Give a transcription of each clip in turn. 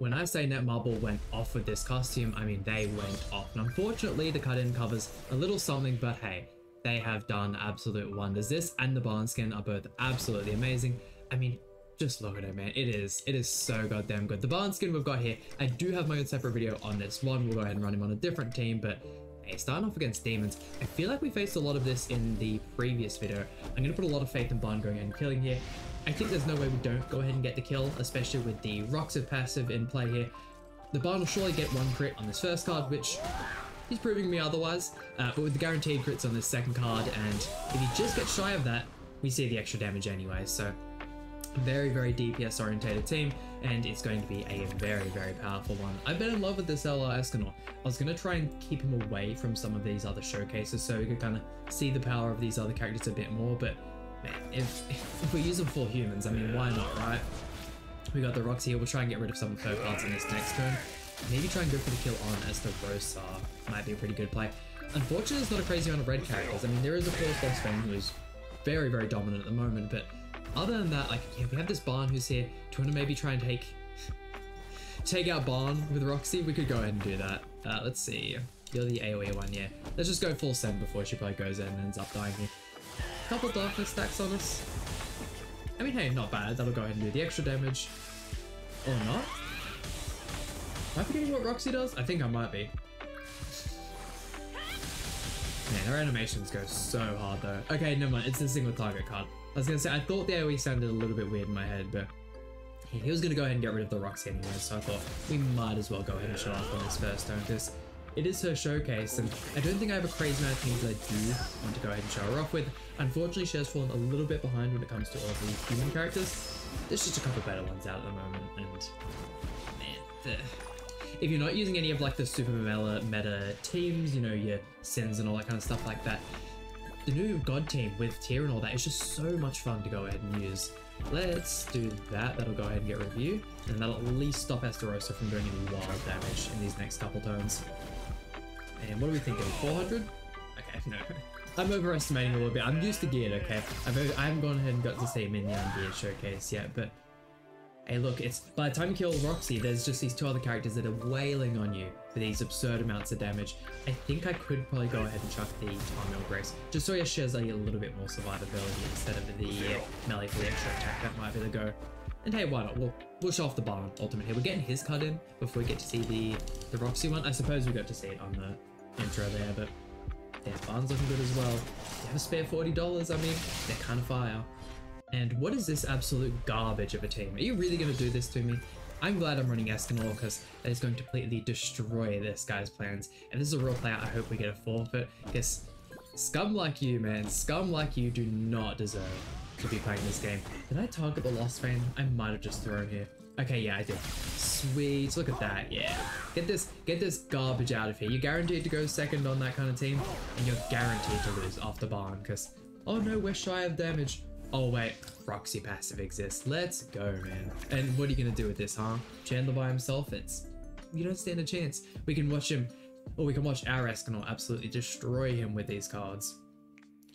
When I say Netmarble went off with this costume, I mean they went off. And unfortunately, the cut-in covers a little something, but hey, they have done absolute wonders. This and the barn skin are both absolutely amazing. I mean, just look at it, man. It is, it is so goddamn good. The barn skin we've got here, I do have my own separate video on this one. We'll go ahead and run him on a different team, but hey, starting off against demons, I feel like we faced a lot of this in the previous video. I'm gonna put a lot of faith in Bond going and killing here. I think there's no way we don't go ahead and get the kill, especially with the Rocks of passive in play here. The Bond will surely get one crit on this first card, which he's proving me otherwise, uh, but with the guaranteed crits on this second card, and if he just gets shy of that, we see the extra damage anyway, so very, very DPS orientated team, and it's going to be a very, very powerful one. I've been in love with this LR Escanor. I was going to try and keep him away from some of these other showcases so we could kind of see the power of these other characters a bit more, but man, if, if we use them for humans, I mean, why not, right? We got the rocks here, we'll try and get rid of some of her cards in this next turn. Maybe try and go for the kill on Estarossa might be a pretty good play. Unfortunately, there's not a crazy amount of red characters. I mean, there is of course Boss Fang, who's very, very dominant at the moment, but other than that, like, yeah, we have this Barn who's here. Do you want to maybe try and take take out Barn with Roxy? We could go ahead and do that. Uh, let's see. You're the AoE one, yeah. Let's just go full send before she probably goes in and ends up dying here. Couple darkness stacks on us. I mean, hey, not bad. That'll go ahead and do the extra damage. Or not. Am I forgetting what Roxy does? I think I might be. Man, her animations go so hard though. Okay, never mind. It's a single target card. I was gonna say, I thought the AoE sounded a little bit weird in my head, but he was gonna go ahead and get rid of the rocks anyway, so I thought we might as well go ahead and show off on this first turn, because it is her showcase, and I don't think I have a crazy amount of things I do want to go ahead and show her off with. Unfortunately, she has fallen a little bit behind when it comes to all the human characters. There's just a couple better ones out at the moment, and man, the if you're not using any of like the super meta, meta teams, you know, your sins and all that kind of stuff like that, the new god team with Tyr and all that is just so much fun to go ahead and use. Let's do that. That'll go ahead and get review, and that'll at least stop Estarossa from doing any wild damage in these next couple turns. And what are we thinking? 400? Okay, no. I'm overestimating a little bit. I'm used to geared, okay? I've, I haven't gone ahead and got to see the geared showcase yet, but Hey look, it's by the time you kill Roxy, there's just these two other characters that are wailing on you for these absurd amounts of damage. I think I could probably go ahead and chuck the Tarmiel Grace, just so he shares a little bit more survivability instead of the uh, melee for the extra attack. That might be the go. And hey, why not? We'll, show off the Barn ultimate here. We're getting his cut in before we get to see the, the Roxy one. I suppose we got to see it on the intro there, but yeah, Barn's looking good as well. You have a spare $40? I mean, they're kind of fire. And what is this absolute garbage of a team? Are you really going to do this to me? I'm glad I'm running Escanor because that is going to completely destroy this guy's plans. And this is a real player, I hope we get a forfeit because scum like you, man, scum like you do not deserve to be playing this game. Did I target the Lost Vein? I might have just thrown here. Okay, yeah, I did. Sweet, look at that, yeah. Get this, get this garbage out of here. You're guaranteed to go second on that kind of team, and you're guaranteed to lose off the barn, because, oh no, we're shy of damage. Oh wait, Roxy passive exists. Let's go, man. And what are you gonna do with this, huh? Chandler by himself? It's you don't stand a chance. We can watch him, or we can watch our Escanor absolutely destroy him with these cards.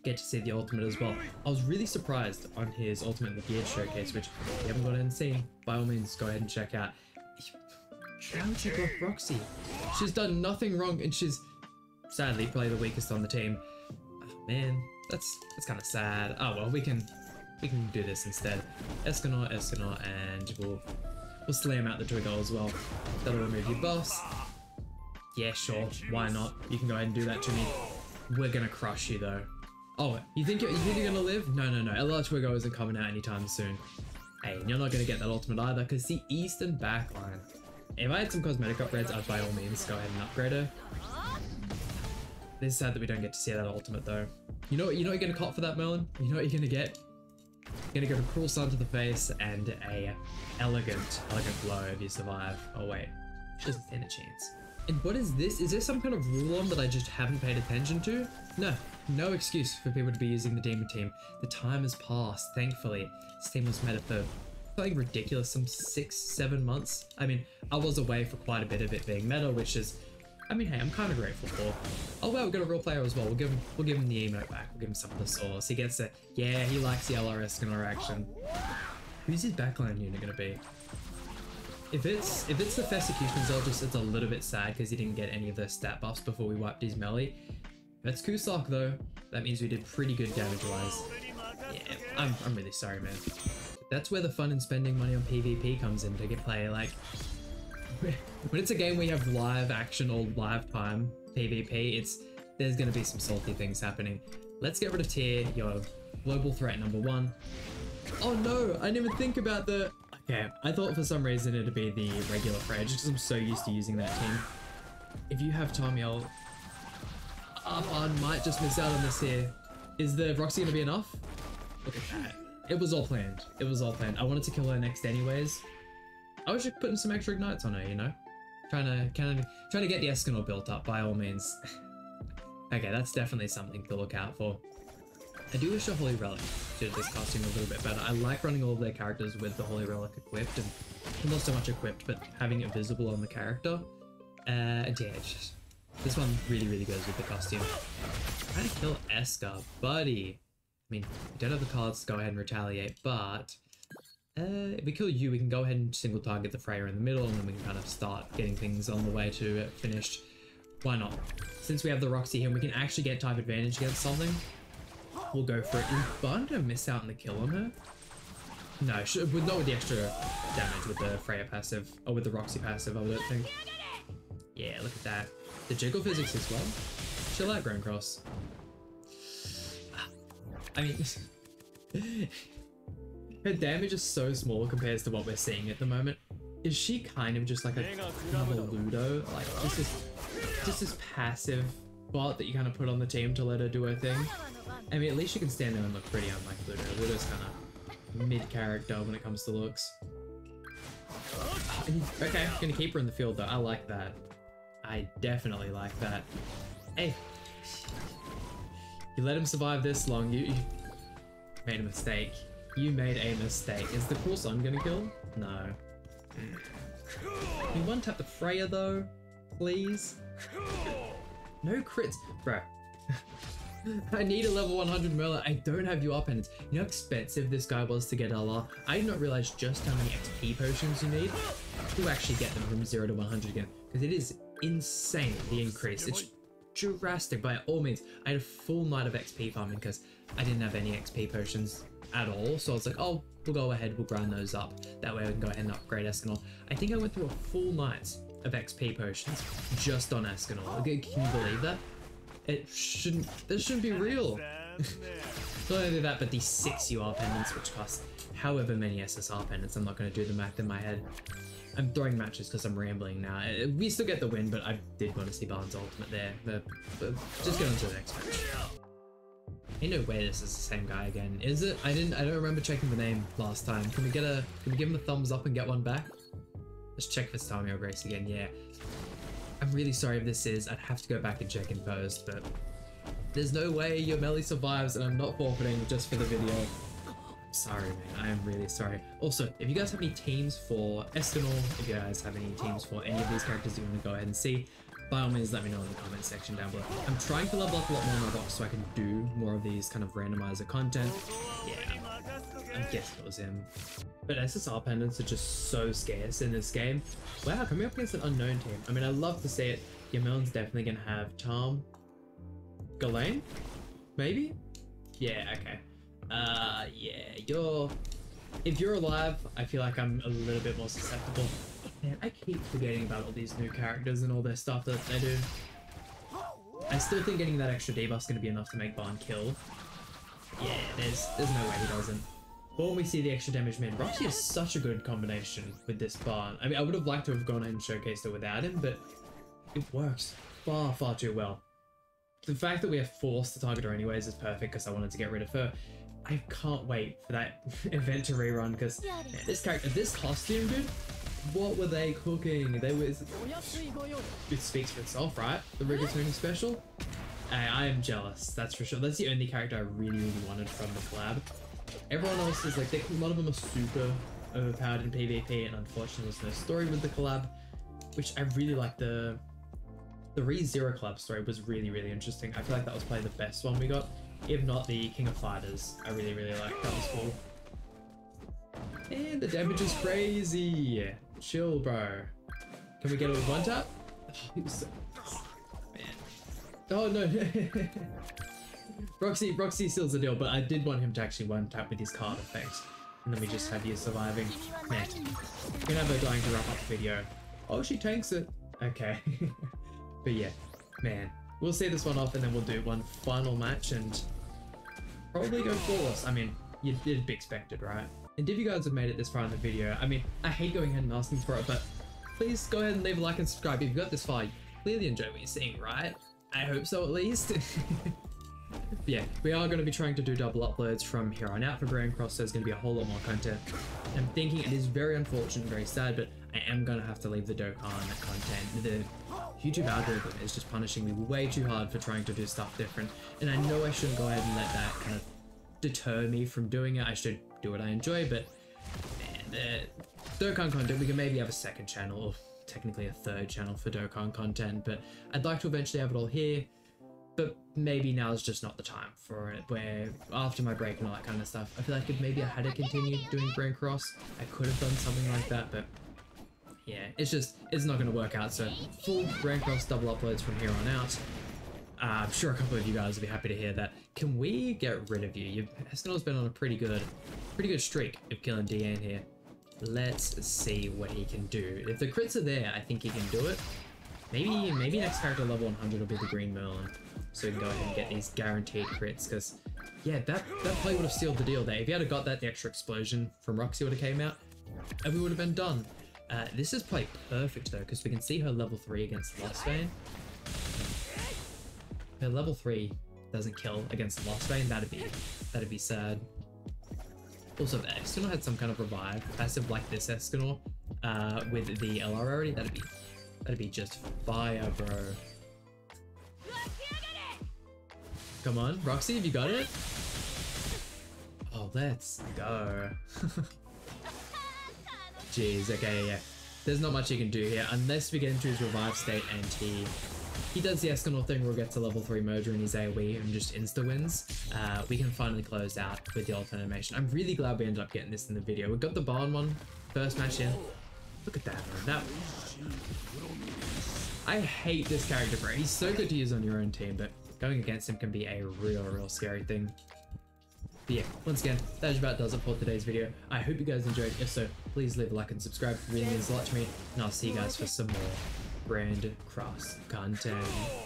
Get to see the ultimate as well. I was really surprised on his ultimate in the geared showcase, which if you haven't got and seen, by all means go ahead and check out. How would you block Roxy? She's done nothing wrong, and she's sadly probably the weakest on the team. Oh, man, that's that's kind of sad. Oh well, we can we can do this instead. Escanor, Escanor, and we'll we'll slam out the Twiggle as well. That'll remove your buffs. Yeah, sure. Why not? You can go ahead and do that to me. We're gonna crush you though. Oh, you think you're, you think you're gonna live? No, no, no. LR Twiggle isn't coming out anytime soon. Hey, you're not gonna get that ultimate either, because the Eastern backline. If I had some cosmetic upgrades, I'd by all means go ahead and upgrade her. It's sad that we don't get to see that ultimate though. You know what? You know what you're gonna cop for that melon? You know what you're gonna get? Gonna go Cruel Sun to the face and a elegant, elegant blow if you survive. Oh wait, she doesn't a chance. And what is this? Is there some kind of rule on that I just haven't paid attention to? No, no excuse for people to be using the Demon Team. The time has passed, thankfully. This team was meta for something ridiculous, some six, seven months. I mean, I was away for quite a bit of it being meta, which is I mean, hey, I'm kind of grateful for. Oh well, we got a real player as well. We'll give him, we'll give him the emote back. We'll give him some of the sauce. He gets it. Yeah, he likes the LRS interaction. Who's his backline unit gonna be? If it's if it's the Persecution Zealous, it's a little bit sad because he didn't get any of the stat buffs before we wiped his melee. That's Kusok though. That means we did pretty good damage wise. Yeah, I'm, I'm really sorry, man. That's where the fun in spending money on PvP comes in to get play. Like, when it's a game you have live action or live time PvP, it's there's gonna be some salty things happening. Let's get rid of Tyr, your global threat number one. Oh no, I didn't even think about the. Okay, I thought for some reason it'd be the regular Freya, just because I'm so used to using that team. If you have Tarmiel, Arpon um, might just miss out on this here. Is the Roxy gonna be enough? Look at that. It was all planned. It was all planned. I wanted to kill her next anyways. I was just putting some extra ignites on her, you know? Trying to kind of trying to get the Escanor built up by all means. okay, that's definitely something to look out for. I do wish the Holy Relic did this costume a little bit better. I like running all of their characters with the Holy Relic equipped, and not so much equipped, but having it visible on the character. Uh, yeah, just, this one really, really goes with the costume. Trying to kill Eska, buddy. I mean, we don't have the cards to go ahead and retaliate, but uh, if we kill you, we can go ahead and single target the Freya in the middle, and then we can kind of start getting things on the way to it finished. Why not? Since we have the Roxy here, and we can actually get type advantage against something. We'll go for it. Barn gonna miss out on the kill on her? No, should, not with the extra damage with the Freya passive, or with the Roxy passive, I don't think. Yeah, look at that. The jiggle physics as well. Chill out, Grand Cross. I mean, her damage is so small compared to what we're seeing at the moment. Is she kind of just like a, another Ludo? Like, just this, just this passive bot that you kind of put on the team to let her do her thing? I mean, at least she can stand there and look pretty unlike Ludo. Ludo's kind of mid-character when it comes to looks. Okay, gonna keep her in the field though. I like that. I definitely like that. Hey, you let him survive this long, you, you made a mistake. You made a mistake. Is the course I'm gonna kill? No. You one tap the Freya though? Please? No crits. Bro. I need a level 100 Merlin. I don't have UR pendants. You know how expensive this guy was to get LR? I did not realize just how many XP potions you need to actually get them from 0 to 100 again. Because it is insane, the increase. It's drastic by all means. I had a full night of XP farming because I didn't have any XP potions at all. So I was like, oh, we'll go ahead, we'll grind those up. That way we can go ahead and upgrade Escanor. I think I went through a full night of XP potions just on Escanor. Can you believe that? It shouldn't, this shouldn't be real. Not only that, but these six UR pendants, which cost however many SSR pendants, I'm not going to do the math in my head. I'm throwing matches because I'm rambling now. Uh, we still get the win, but I did want to see Barnes ultimate there. But, but just get on to the next match. Ain't no way this is the same guy again. Is it? I didn't. I don't remember checking the name last time. Can we get a? Can we give him a thumbs up and get one back? Let's check if it's Tommy or Grace again. Yeah. I'm really sorry if this is. I'd have to go back and check in post, but there's no way your melee survives, and I'm not forfeiting just for the video. Sorry, man. I am really sorry. Also, if you guys have any teams for Escanor, if you guys have any teams for any of these characters you want to go ahead and see, by all means, let me know in the comment section down below. I'm trying to level up a lot more in my box so I can do more of these kind of randomizer content. Yeah, I guess it was him. But SSR pendants are just so scarce in this game. Wow, coming up against an unknown team. I mean, I love to see it. Yamel's definitely going to have Charm. Ghislaine? Maybe? Yeah, okay. Uh, yeah, you're... If you're alive, I feel like I'm a little bit more susceptible. Man, I keep forgetting about all these new characters and all their stuff that they do. I still think getting that extra debuff's gonna be enough to make Barn kill. Yeah, there's there's no way he doesn't. But when we see the extra damage man, Roxy is such a good combination with this Barn. I mean, I would have liked to have gone and showcased it without him, but it works far, far too well. The fact that we are forced to target her anyways is perfect because I wanted to get rid of her. I can't wait for that event to rerun because this character, this costume, dude, what were they cooking? They was. It speaks for itself, right? The Rigatoni special. I, I am jealous, that's for sure. That's the only character I really, really wanted from the collab. Everyone else is like, they, a lot of them are super overpowered in PvP, and unfortunately, there's no story with the collab, which I really like. The the Re Zero collab story was really, really interesting. I feel like that was probably the best one we got if not the King of Fighters. I really, really like that was cool. And the damage is crazy. Chill, bro. Can we get it with one tap? Oh, he was so man. Oh no. Roxy, Roxy seals the deal, but I did want him to actually one tap with his card effect. And then we just have you surviving. Man, we're gonna have her dying to wrap up the video. Oh, she tanks it. Okay. but yeah, man. We'll see this one off and then we'll do one final match and probably go flawless. I mean, you did be expected, right? And if you guys have made it this far in the video, I mean, I hate going ahead and asking for it, but please go ahead and leave a like and subscribe. If you got this far, you clearly enjoy what you're seeing, right? I hope so at least. yeah, we are going to be trying to do double uploads from here on out for Grand Cross. There's going to be a whole lot more content. I'm thinking it is very unfortunate, very sad, but I am going to have to leave the Dokkan content. The YouTube algorithm is just punishing me way too hard for trying to do stuff different. And I know I shouldn't go ahead and let that kind of deter me from doing it. I should do what I enjoy, but man, the Dokkan content, we can maybe have a second channel, or technically a third channel for Dokkan content, but I'd like to eventually have it all here but maybe now is just not the time for it. Where after my break and all that kind of stuff, I feel like if maybe I had to continue doing Grand Cross, I could have done something like that. But yeah, it's just it's not going to work out. So full Grand Cross double uploads from here on out. Uh, I'm sure a couple of you guys will be happy to hear that. Can we get rid of you? Your Escanor's been on a pretty good, pretty good streak of killing DN here. Let's see what he can do. If the crits are there, I think he can do it. Maybe maybe next character level 100 will be the Green Merlin so we can go ahead and get these guaranteed crits because yeah that that play would have sealed the deal there if you had got that the extra explosion from Roxy would have came out and we would have been done uh, this is played perfect though because we can see her level 3 against Lost Level 3 doesn't kill against Lost Vein that'd be that'd be sad also if Escanor had some kind of revive passive like this Escanor uh, with the LR already that'd be that'd be just fire bro Come on, Roxy, have you got it? Oh, let's go. Jeez, okay, yeah. There's not much he can do here unless we get into his revive state and he he does the Escanor thing where we get to level 3 Mojo and his AoE and just insta wins. Uh, we can finally close out with the alternate animation. I'm really glad we ended up getting this in the video. We got the barn one, first match in. Look at that, bro. That... I hate this character, bro. He's so good to use on your own team, but going against him can be a real, real scary thing. But yeah, once again, that about does it for today's video. I hope you guys enjoyed. If so, please leave a like and subscribe. It really means a lot to me. And I'll see you guys for some more Grand Cross content.